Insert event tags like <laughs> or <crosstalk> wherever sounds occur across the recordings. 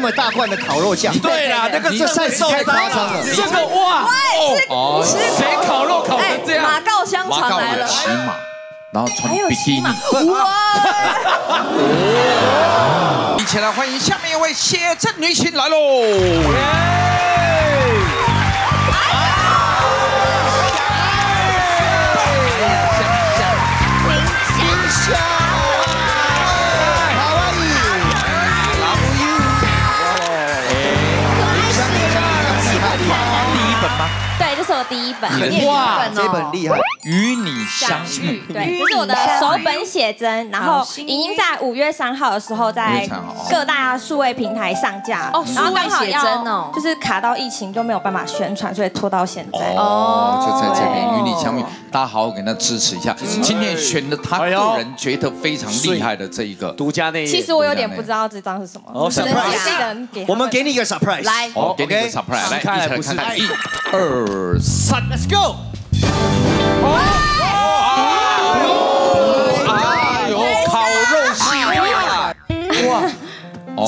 这么大罐的烤肉酱。对啦，那个这太夸张了。这个哇，哦，谁烤肉烤成这样？马告香肠来了，骑马，然后穿比基尼。哇！一起来欢迎下面一位写真女星来喽！第一本哇，这本厉害，与你相遇，对，这是我的首本写真，然后已经在五月三号的时候在各大数位平台上架，哦，然后刚好要就是卡到疫情就没有办法宣传，所以拖到现在。哦，就在这边与你相遇，大家好好给他支持一下。今天选的他个人觉得非常厉害的这一个独家内页，其实我有点不知道这张是什么。哦，surprise，我们给你一个 surprise，来，好，给你一个 surprise，来，一起来看看，一、二、三，Let's go。哎呦，烤肉系哇！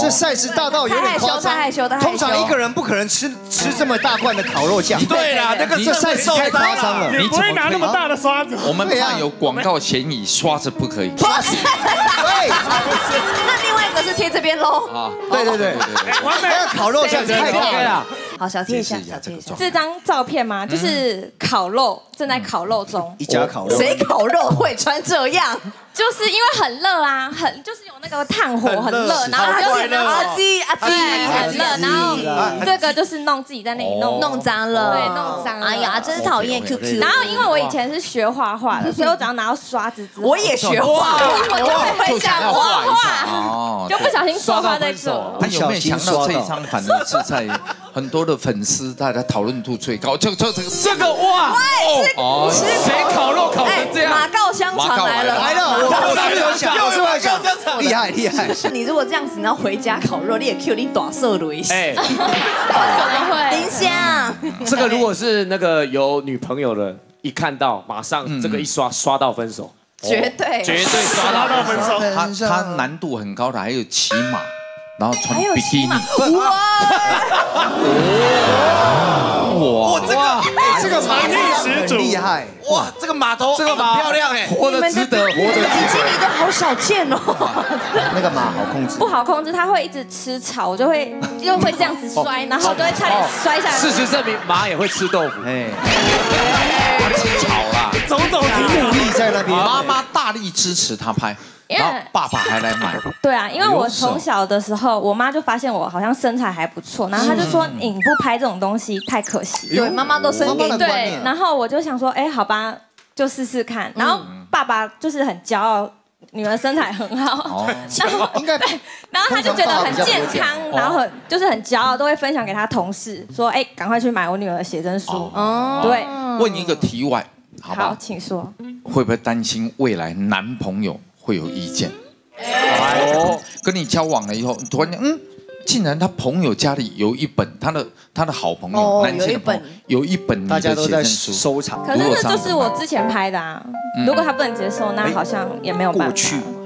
这赛事大到有点夸张。通常一个人不可能吃吃这么大罐的烤肉酱。对啦，那个这赛事太夸张了，你不会拿那么大的刷子？我们怕有广告嫌疑，刷子不可以。刷子，对。那另外一个是贴这边喽。啊，对对对对对。完美，烤肉酱太大了。好，小贴一下，小贴一下。这张照片吗？就是烤肉，正在烤肉中。一家烤肉。谁烤肉会穿这样？就是因为很热啊，很就是有那个炭火很热，然后就是阿基阿基很热，然后这个就是弄自己在那里弄弄脏了，对，弄脏了。哎呀，真是讨厌 QQ。然后因为我以前是学画画的，所以我只要拿到刷子之后，我也学画，我就会想画画，哦，就不小心刷到在手。他有没有想到这一张反而是在很多的粉丝大家讨论度最高？就就这个这个哇，哦，谁烤肉烤成这样？马告香肠来了，来了。我是有想，我是有想，厉害厉害。你如果这样子，你要回家烤肉，你也 Q 你短色的一些。<laughs> 怎么会？林香，这个如果是那个有女朋友的，一看到马上这个一刷刷到分手，绝对绝对刷到分手。他他难度很高的，还有骑马，然后穿比基尼。哇！哇！这个这个马力十足，厉害。哇，这个码头，这个马漂亮哎，活得值得，活得值得。比基尼都好少见哦。那个马好控制？不好控制，它会一直吃草，我就会又会这样子摔，然后就会差点摔下来。事实证明，马也会吃豆腐。哎，它吃草啦。种种挺努力在那边，妈妈大力支持他拍。然后爸爸还来买，<laughs> 对啊，因为我从小的时候，我妈就发现我好像身材还不错，然后她就说你不拍这种东西太可惜。对，妈妈都生给对，然后我就想说，哎，好吧，就试试看。然后爸爸就是很骄傲，女儿身材很好，<laughs> 然后应该对，然后他就觉得很健康，然后很就是很骄傲，都会分享给他同事说，哎，赶快去买我女儿的写真书。哦，对。问一个题外，好好，请说。会不会担心未来男朋友？会有意见，哦，跟你交往了以后，突然间，嗯，竟然他朋友家里有一本他的他的好朋友，男性的朋友有一本，大家都在收藏。可是那就是我之前拍的啊，如果他不能接受，那好像也没有办法，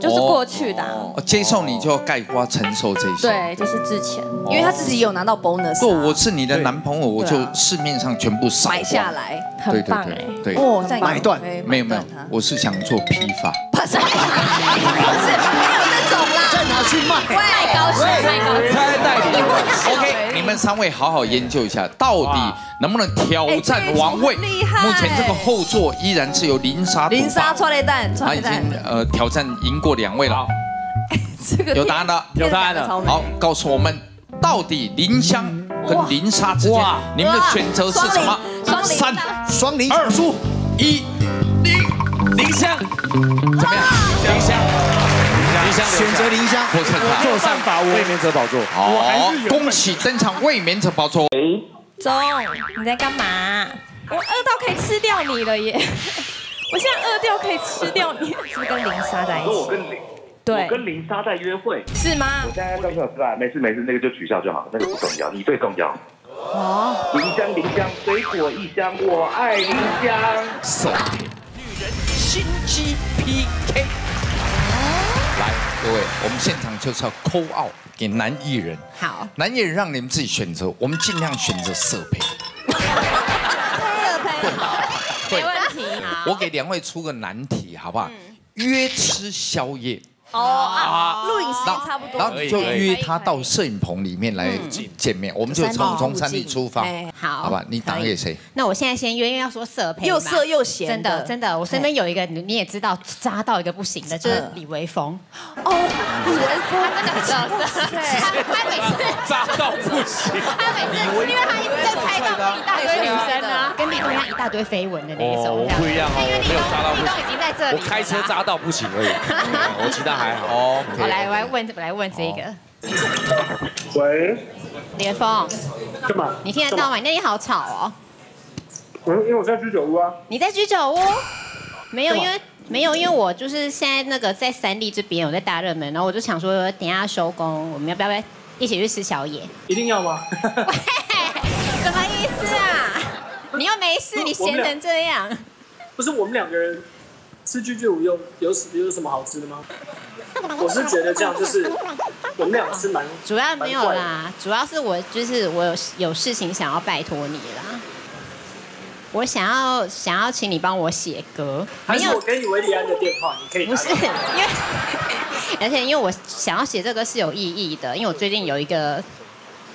就是过去的。哦接受你就要盖瓜承受这些，对，就是之前，因为他自己有拿到 bonus。不，我是你的男朋友，我就市面上全部买下来，很棒哎，对，哦，再买断，没有没有，我是想做批发。<laughs> 拿去卖，太高兴，太高兴，太代理。OK，你们三位好好研究一下，到底能不能挑战王位？厉害！目前这个后座依然是由林莎，林莎穿雷蛋，他已经呃挑战赢过两位了。<laughs> 这个有答案的，有答案的。好，告诉我们，到底林香跟林莎之间，你们的选择是什么？三双林二输一林林香。怎么样？林香，选择林香，我坐上把卫冕者宝座。好，恭喜登场卫冕者宝座。钟，你在干嘛？我饿到可以吃掉你了耶！<laughs> 我现在饿掉可以吃掉你，是不是跟林莎在一起？我跟林，对，我跟林莎在约会，是吗？我现在跟朋友吃饭，没事没事，那个就取消就好，那个不重要，你最重要。哦，林香林香，水果一香，我爱林香。女人心机 PK，来各位，我们现场就是要扣 out 给男艺人，好，男艺人让你们自己选择，我们尽量选择色配。没问题。我给两位出个难题，好不好？约吃宵夜。哦啊，录影时间差不多。然后你就约他到摄影棚里面来见面，我们就从从山地出发，好，好吧？你打给谁？那我现在先约，因为要说色配又色又咸，真的真的，我身边有一个你也知道渣到一个不行的，就是李维峰。哦，李维峰他真的很色，对，他每次渣到不行，他每次因为他一直在拍到一大堆女生啊，跟李东一样一大堆绯闻的那一种，不一样哦，没有渣到不行，已经在这里，我开车渣到不行而已，<laughs> 我其他还好。哦，我来我来问我来问这个。喂，连峰，干嘛？你听得到吗？你那里好吵哦。嗯，因为我在居酒屋啊。你在居酒屋？没有，因为没有，因为我就是现在那个在三立这边，我在大热门，然后我就想说，等下收工，我们要不要一起去吃宵夜？一定要吗？<laughs> 什么意思啊？你又没事，你闲成这样？不是我们两个人吃居酒屋有有有什么好吃的吗？我是觉得这样就是我们俩吃蛮主要没有啦，主要是我就是我有有事情想要拜托你啦。我想要想要请你帮我写歌，还是我给你维里安的电话，你可以不是因为，而且因为我想要写这个是有意义的，因为我最近有一个，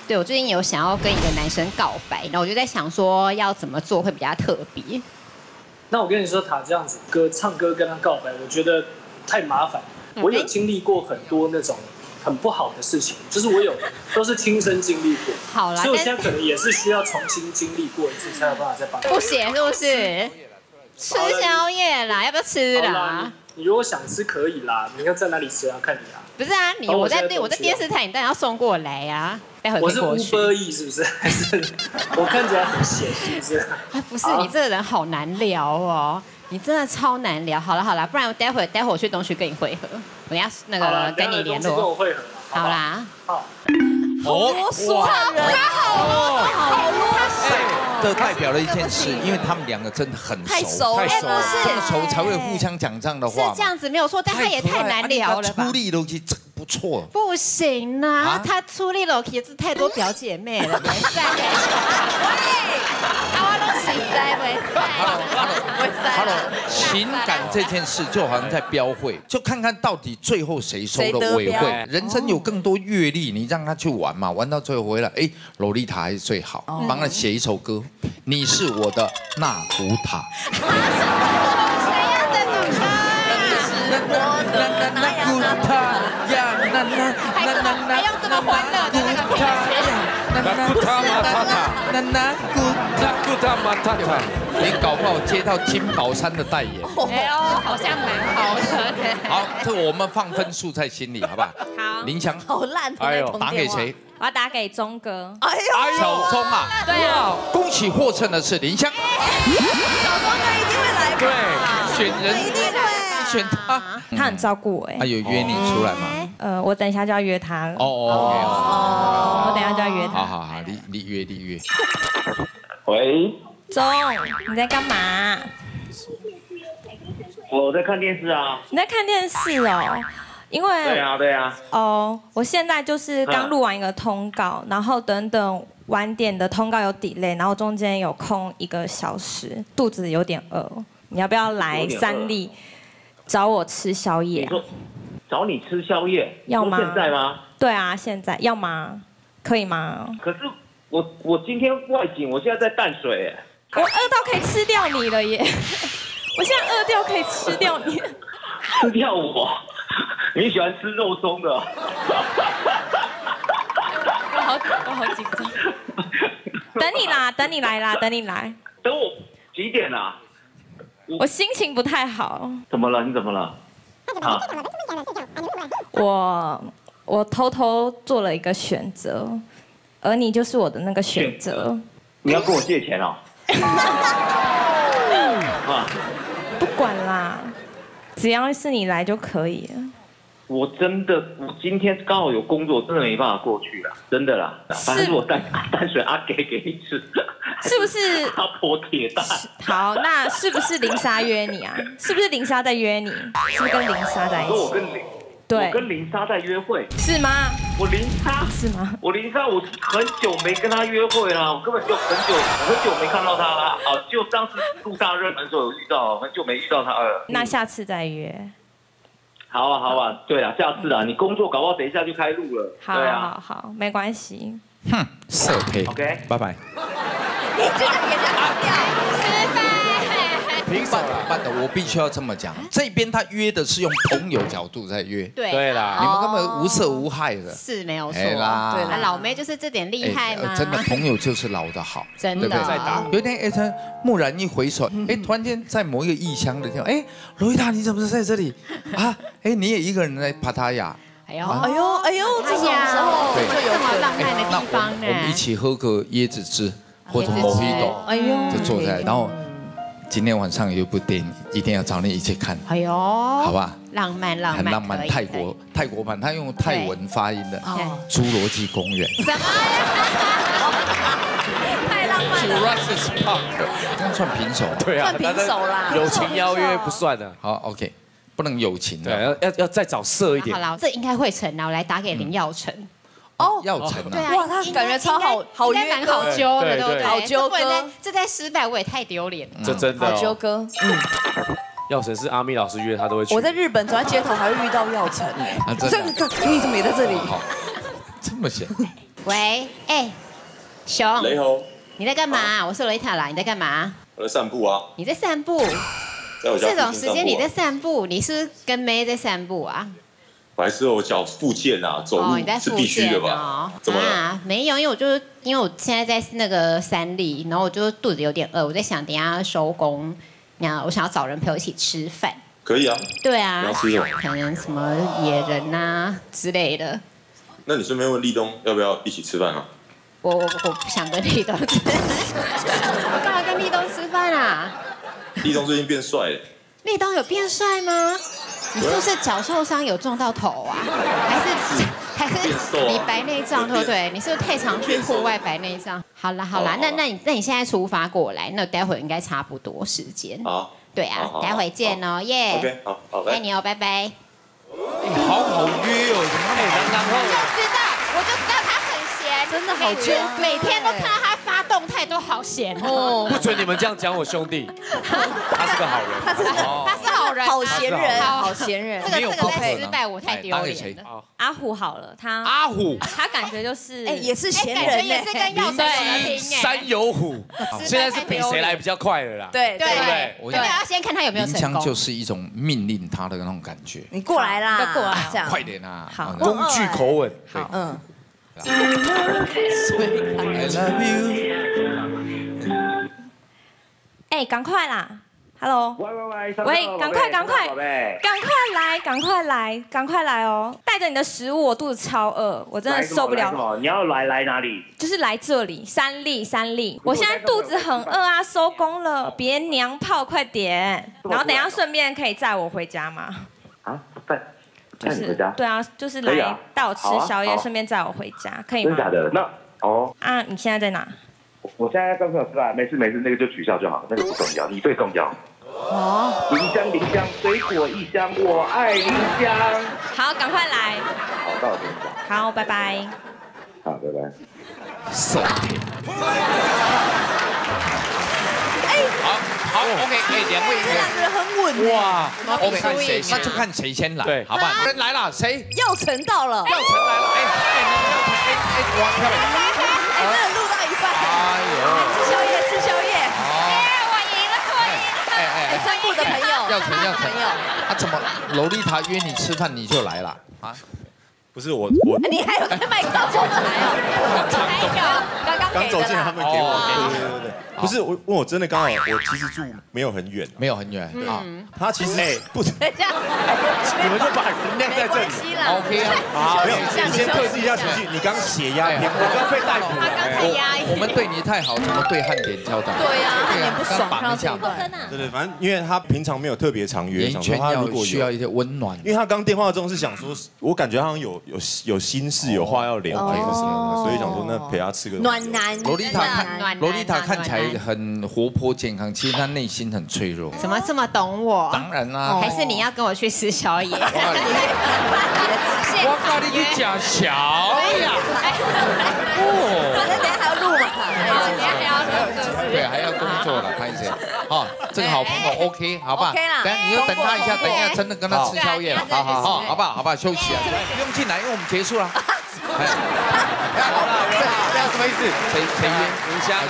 对我最近有想要跟一个男生告白，然后我就在想说要怎么做会比较特别。那我跟你说，他这样子歌唱歌跟他告白，我觉得太麻烦。我有经历过很多那种很不好的事情，就是我有都是亲身经历过，好啦，所以我现在可能也是需要重新经历过一次，才有办法再帮。不写是不是？吃宵夜啦，要不要吃啦？你如果想吃可以啦，你要在哪里吃啊？看你啊。不是啊，你我在我在电视台，你当然要送过来呀。我是乌波意是不是？<laughs> 还是我看起来很闲是不是？哎，不是，你这个人好难聊哦。你真的超难聊，好了好了，不然我待会待会我去东区跟你会合，我要那个跟你联络。跟我会合。好啦。好。啰嗦，他好啰，好啰嗦。这代表了一件事，因为他们两个真的很熟，太熟，了，这么熟才会互相讲这样的话。是这样子没有错，但他也太难聊了吧？出力都这不错。不行呐，他出力了，也是太多表姐妹了，<laughs> 没赛。Hello，情感这件事就好像在标会，就看看到底最后谁收了尾会。人生有更多阅历，你让他去玩嘛，玩到最后回来，哎，洛丽塔还是最好，帮他写一首歌，你是我的纳古塔。<laughs> 谁要这首歌？你是我的纳古塔呀，那那那那那，还用这么欢乐的那个片子？那古塔马塔塔，那那古塔古塔马塔塔，你搞不好接到金宝山的代言。哎呦，好像蛮好的。好，这我们放分数在心里，好不好？好。林强，好烂，哎呦，打给谁？我要打给钟哥。哎呦，小钟啊！对啊，恭喜获胜的是林香。小钟哥一定会来。对，选人一定会选他，他很照顾我哎。他有约你出来吗？呃，我等一下就要约他了。哦哦，我等一下就要约他。好好好，你你约你约。喂，钟，你在干嘛？我在看电视啊。你在看电视哦？因为对啊对啊。哦，我现在就是刚录完一个通告，然后等等晚点的通告有 delay，然后中间有空一个小时，肚子有点饿，你要不要来三立找我吃宵夜？找你吃宵夜？要吗？现在吗？对啊，现在要吗？可以吗？可是我我今天外景，我现在在淡水哎。我饿到可以吃掉你了耶！<laughs> 我现在饿掉可以吃掉你。吃掉我？<laughs> 你喜欢吃肉松的？<laughs> 我好我好紧张。等你啦，等你来啦，等你来。等我几点啦？我心情不太好。怎么了？你怎么了？啊！我我偷偷做了一个选择，而你就是我的那个选择。你要跟我借钱哦？<laughs> 啊！不管啦，只要是你来就可以了。我真的，我今天刚好有工作，真的没办法过去了，真的啦。反正我淡 <laughs> 淡水阿给给你吃，是不是？<laughs> 阿婆铁蛋。好，那是不是林莎约你啊？是不是林莎在约你？是不是跟林莎在一起？我跟林，对我跟林莎在约会，是吗？我林莎是吗？我林莎，我很久没跟她约会了，我根本就很久很久没看到她了。啊，就上次路大热门的时候有遇到，很久没遇到她了。那下次再约。好啊好啊，对啊，下次啊，你工作搞不好等一下就开录了。好对啊好好，没关系。哼，色胚。，OK，拜拜。<laughs> 你这个给人家掉，吃饭。平手了，办的，我必须要这么讲。这边他约的是用朋友角度在约，对。对啦。你们根本无色无害的。是没有错。哎啦。对啦，老妹就是这点厉害嘛。真的朋友就是老的好，真的。对不对？再打。有一天，哎，他蓦然一回首，哎，突然间在某一个异乡的地方，哎，罗伊达你怎么在这里？<laughs> 啊？哎，你也一个人在帕塔亚，哎呦啊？哎呦哎呦，这种时候就有这么浪漫的地方呢。我们一起喝个椰子汁或者某一朵，哎呦。就坐在，然后今天晚上有一部电影，一定要找你一起看，哎呦，好好吧？浪漫浪漫，很浪漫，泰国泰国版，他用泰文发音的《侏罗纪公园》。什么呀？<laughs> 太浪漫了。Jurassic Park，这样算平手吗？对啊，算平手啦友情邀约不算的。好，OK，不能友情对，的，要要要再找色一点好。了，这应该会成啦，我来打给林耀成。哦，要成啊。对啊，哇他感觉超好好应该蛮好揪的，对不对？好揪哥这不能再失败，我也太丢脸了。这真的好纠哦，哥，药神是阿咪老师约他都会去。我在日本走在街头还会遇到药晨哎啊，真的这个看你怎么也在这里？好，这么闲。喂，哎，熊，雷猴，你在干嘛？我是罗伊塔啦，你在干嘛？我在散步啊，你在散步？在我家这种时间你在散步，你是跟妹在散步啊？白痴哦，我脚复健啊，走哦，路是必须的吧哦？？怎么了？啊？没有，因为我就是因为我现在在那个山里，然后我就肚子有点饿，我在想等一下收工，那我想要找人陪我一起吃饭。可以啊，对啊你要吃什么，可能什么野人啊、之类的。那你顺便问立冬要不要一起吃饭啊？我我我不想跟立冬吃，<laughs> 我干嘛跟立冬吃饭啊？立冬最近变帅了，立冬有变帅吗？你是不是脚受伤有撞到头啊？<laughs> 还是还是你白内障 <laughs> 对不对？你是不是太常去户外白内障？好啦好啦，那那你那你现在出发过来，那待会应该差不多时间。好对啊好好，待会见哦，耶！，OK，好好来，爱你哦，拜拜。好好约哦，怎么那么然后我就知道，我就知道他很闲，真的好每天每天都看到他发动态都好闲哦。哦，不准你们这样讲我兄弟，<laughs> 他是个好人。他真的他是好人啊，好闲人，好好闲人。这。个这个在失败，我太丢脸阿虎好了，他阿虎，他感觉就是哎，也是哎，闲感觉人呢。也是跟药神有的拼 <laughs> 山有虎，现在是比谁来比较快了啦。对对。对。不对？我对，要先看他有没有成功。枪就是一种命令他的那种感觉，你过来啦，就过来这样。快点啊！好。啊工具口吻，好嗯，I love you。哎，赶快啦，Hello，喂喂喂，喂，赶快赶快，赶快来，赶快来，赶快来哦！带着你的食物，我肚子超饿，我真的受不了。你要来来哪里？就是来这里，三立三立，我现在肚子很饿啊，收工了，别娘炮，快点！然后等一下顺便可以载我回家吗？啊，带就是？对啊，就是来我吃宵夜，好顺便载我回家，可以吗？真假的？那哦，啊，你现在在哪？我我现在在跟朋友吃饭，没事没事，那个就取消就好，那个不重要，你最重要。哦，林香林香，水果一香，我爱林香。好，赶快来。好，到我跟你讲，好，拜拜。好，拜拜。色胚。好，好，OK，哎，两位这两个人很稳呢。哇，，OK，输赢啊那就看谁先来，对好吧？人来了，谁？药晨到了，耀成来了，哎哎，你耀成，哎哎，哇，漂亮！哎，真的录到一半，哎呦，吃宵夜，吃宵夜。好，我赢了，我赢了。哎哎哎，散步的朋友，耀成耀成朋友，啊，怎么洛丽塔约你吃饭你就来了。啊？不是我我你还有带麦克风来哦？还有，刚刚刚走进。他们给我，哦对对对对，不是我，问我真的刚好，我其实住没有很远，没有很远啊他其实哎不等一下，<laughs> 你们就把能量在这里。没关系啦。，OK 啊。好没有，你你先克制一下情绪，你刚血压我刚被逮捕他刚才压抑。我们对你太好，怎么对汉典交代？对呀，对啊有点不爽，刚绑一下看到这一段。对对，反正因为他平常没有特别常约，想说他如果有，需要一些温暖因。为他刚电话中是想说，我感觉他好像有有有心事，有话要聊，还是什么的，所以想说那陪他吃个暖男，洛丽塔看，洛丽塔看起来很活泼健康，其实他内心很脆弱。怎么这么懂我？当然啦，还是你要跟我去吃宵夜？我告你去假小呀！哦，反正等下还要录嘛，对，还要工作了，拍一下。好，这个好朋友 OK，好不好？OK 啦等下你就等他一下，等一下真的跟他吃宵夜了，好好好，好不好？好不好？休息啊，不用进来，因为我们结束了。<laughs> 好了这样什么意思？谁谁约？林香啊，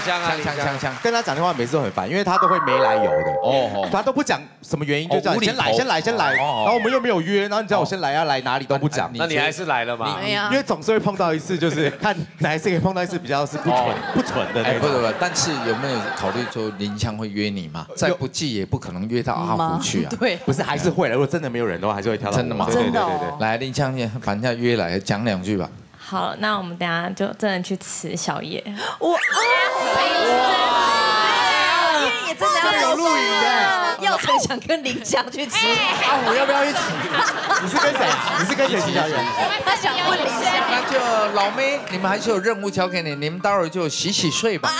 相约的啊林香啊，锵锵锵锵！跟他讲电话每次都很烦，因为他都会没来由的。哦哦，他都不讲什么原因，就叫你先来，先来，先来。然后我们又没有约，然后你叫我先来，要来哪里都不讲。你那你还是来了嘛？哎呀因为总是会碰到一次，就是 <laughs> 看哪一次可以碰到一次比较是不纯不纯的哎，那种。不不不，但是有没有考虑说林香会约你嘛？再不济也不可能约到阿虎去啊。对，不是，还是会的。如果真的没有人的话，还是会挑到。真的吗对对真的对对。来，林香，把人家约来讲两句吧。好，那我们等下就真的去吃宵夜。我啊，因为也真的要有录影的。耀成想跟林香去吃，阿虎要不要一起？你是跟谁？你是跟谁去宵夜？他想问林香。那就老妹，你们还是有任务交给你，你们待会儿就洗洗睡吧。